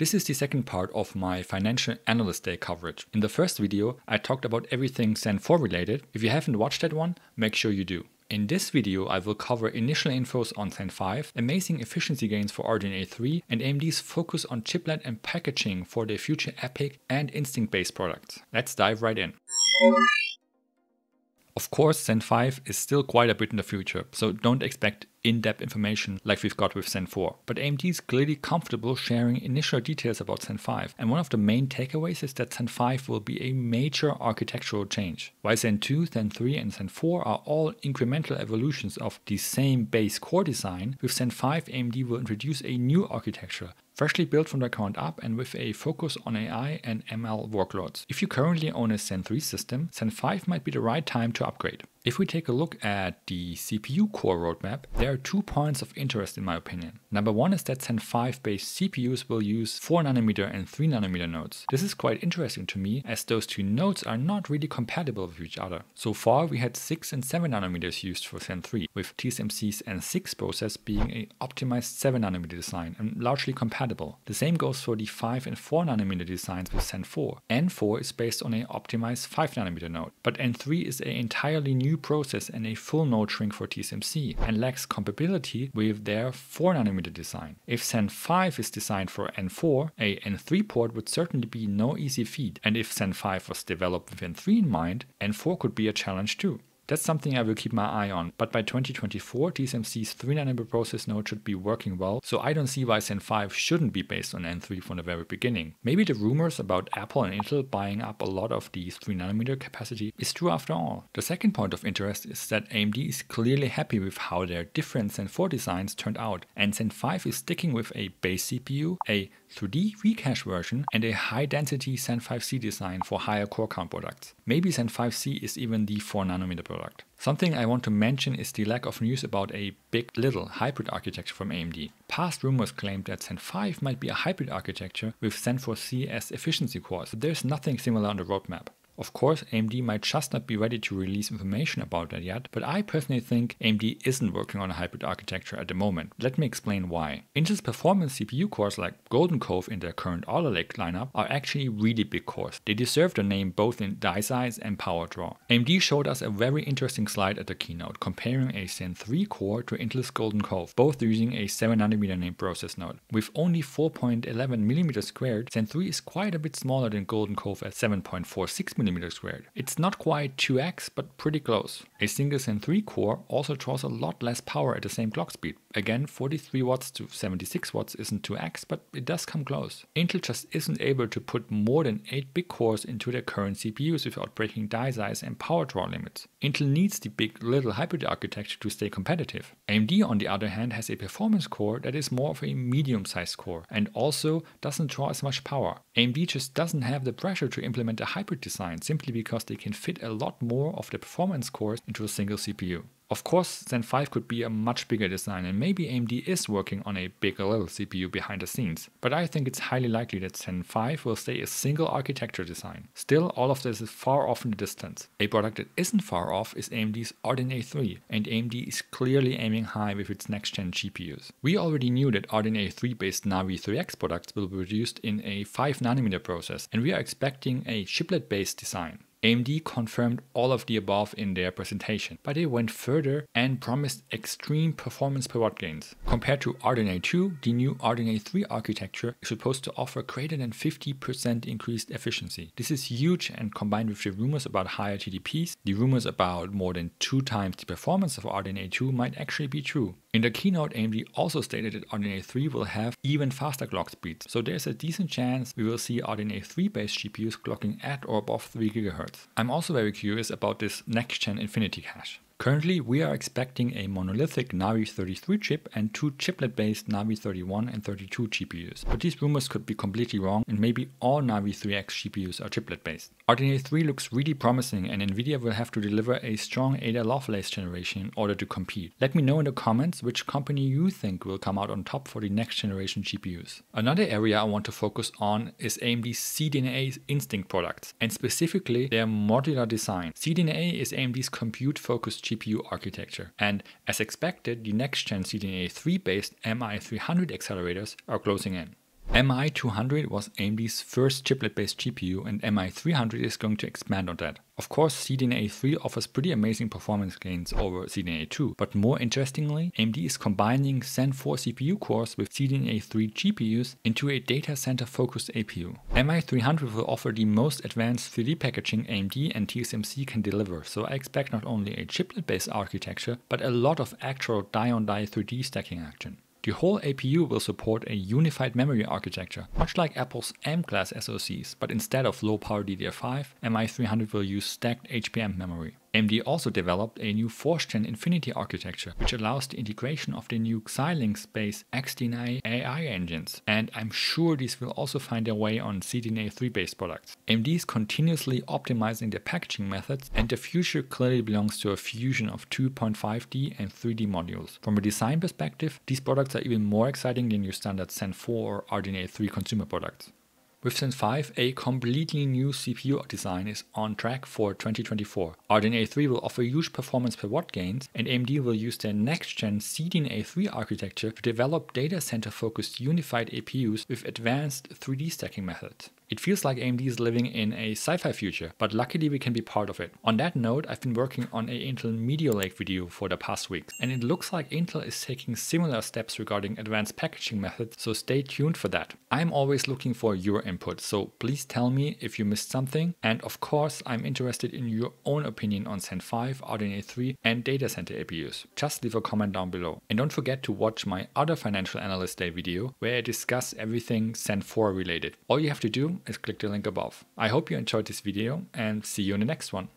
This is the second part of my Financial Analyst Day coverage. In the first video, I talked about everything Zen 4 related. If you haven't watched that one, make sure you do. In this video, I will cover initial infos on Zen 5, amazing efficiency gains for RDNA 3, and AMD's focus on chiplet and packaging for their future EPYC and Instinct based products. Let's dive right in. Of course, Zen 5 is still quite a bit in the future, so don't expect in-depth information like we've got with Zen 4. But AMD is clearly comfortable sharing initial details about Zen 5, and one of the main takeaways is that Zen 5 will be a major architectural change. While Zen 2, Zen 3 and Zen 4 are all incremental evolutions of the same base core design, with Zen 5 AMD will introduce a new architecture freshly built from the ground up and with a focus on AI and ML workloads. If you currently own a Zen 3 system, Zen 5 might be the right time to upgrade. If we take a look at the CPU core roadmap, there are two points of interest in my opinion. Number one is that Zen 5 based CPUs will use 4nm and 3nm nodes. This is quite interesting to me as those two nodes are not really compatible with each other. So far we had 6 and 7nm used for Zen 3, with TSMC's N6 process being a optimized 7nm design and largely compatible. The same goes for the 5 and 4nm designs with Zen 4. N4 is based on a optimized 5nm node, but N3 is an entirely new new process and a full node shrink for TSMC and lacks compatibility with their 4nm design. If Zen 5 is designed for N4, a N3 port would certainly be no easy feat, and if Zen 5 was developed with N3 in mind, N4 could be a challenge too. That's something I will keep my eye on, but by 2024 TSMC's 3nm process node should be working well, so I don't see why Zen 5 shouldn't be based on N3 from the very beginning. Maybe the rumors about Apple and Intel buying up a lot of the 3nm capacity is true after all. The second point of interest is that AMD is clearly happy with how their different Zen 4 designs turned out, and Zen 5 is sticking with a base CPU, a 3D V-Cache version, and a high density Zen 5C design for higher core count products. Maybe Zen 5C is even the 4nm product product. Something I want to mention is the lack of news about a big little hybrid architecture from AMD. Past rumors claimed that Zen 5 might be a hybrid architecture with Zen 4C as efficiency cores, but there's nothing similar on the roadmap. Of course, AMD might just not be ready to release information about that yet, but I personally think AMD isn't working on a hybrid architecture at the moment. Let me explain why. Intel's performance CPU cores like Golden Cove in their current Alder Lake lineup are actually really big cores. They deserve the name both in die size and power draw. AMD showed us a very interesting slide at the keynote comparing a Zen 3 core to Intel's Golden Cove, both using a 7nm named process node. With only 4.11mm squared, Zen 3 is quite a bit smaller than Golden Cove at 7.46mm squared. It's not quite 2x, but pretty close. A single Zen 3 core also draws a lot less power at the same clock speed. Again, 43 watts to 76 watts isn't 2x, but it does come close. Intel just isn't able to put more than 8 big cores into their current CPUs without breaking die size and power draw limits. Intel needs the big little hybrid architecture to stay competitive. AMD on the other hand has a performance core that is more of a medium sized core and also doesn't draw as much power. AMD just doesn't have the pressure to implement a hybrid design simply because they can fit a lot more of the performance cores into a single CPU. Of course, Zen 5 could be a much bigger design and maybe AMD is working on a bigger little CPU behind the scenes, but I think it's highly likely that Zen 5 will stay a single architecture design. Still, all of this is far off in the distance. A product that isn't far off is AMD's RDNA 3, and AMD is clearly aiming high with its next gen GPUs. We already knew that RDNA 3 based Navi 3X products will be produced in a 5nm process, and we are expecting a chiplet based design. AMD confirmed all of the above in their presentation, but they went further and promised extreme performance per watt gains. Compared to RDNA 2, the new RDNA 3 architecture is supposed to offer greater than 50% increased efficiency. This is huge and combined with the rumors about higher TDPs, the rumors about more than two times the performance of RDNA 2 might actually be true. In the keynote, AMD also stated that RDNA 3 will have even faster clock speeds, so there's a decent chance we will see RDNA 3 based GPUs clocking at or above 3 GHz. I'm also very curious about this next gen Infinity Cache. Currently, we are expecting a monolithic Navi 33 chip and two chiplet-based Navi 31 and 32 GPUs. But these rumors could be completely wrong and maybe all Navi 3X GPUs are chiplet-based. RDNA 3 looks really promising and Nvidia will have to deliver a strong Ada Lovelace generation in order to compete. Let me know in the comments which company you think will come out on top for the next generation GPUs. Another area I want to focus on is AMD's CDNA Instinct products and specifically their modular design. CDNA is AMD's compute-focused GPU architecture. And as expected, the next gen CDNA 3 based MI300 accelerators are closing in. MI200 was AMD's first chiplet-based GPU and MI300 is going to expand on that. Of course, CDNA 3 offers pretty amazing performance gains over CDNA 2, but more interestingly, AMD is combining Zen 4 CPU cores with CDNA 3 GPUs into a data center focused APU. MI300 will offer the most advanced 3D packaging AMD and TSMC can deliver, so I expect not only a chiplet based architecture, but a lot of actual die on die 3D stacking action. The whole APU will support a unified memory architecture, much like Apple's M-class SoCs, but instead of low-power DDR5, MI300 will use stacked HBM memory. AMD also developed a new 4th Gen Infinity architecture, which allows the integration of the new Xilinx-based XDNA AI engines, and I'm sure these will also find their way on CDNA 3-based products. AMD is continuously optimizing their packaging methods, and the future clearly belongs to a fusion of 2.5D and 3D modules. From a design perspective, these products are even more exciting than your standard Zen 4 or RDNA 3 consumer products. With Zen 5, a completely new CPU design is on track for 2024. RDNA 3 will offer huge performance per watt gains, and AMD will use their next-gen CDNA 3 architecture to develop data center-focused unified APUs with advanced 3D stacking methods. It feels like AMD is living in a sci-fi future, but luckily we can be part of it. On that note, I've been working on a Intel Meteor Lake video for the past weeks, and it looks like Intel is taking similar steps regarding advanced packaging methods, so stay tuned for that. I'm always looking for your input, so please tell me if you missed something, and of course I'm interested in your own opinion on Zen 5, RDNA 3 and data center APUs. Just leave a comment down below. And don't forget to watch my other Financial Analyst Day video, where I discuss everything Zen 4 related. All you have to do is click the link above. I hope you enjoyed this video and see you in the next one.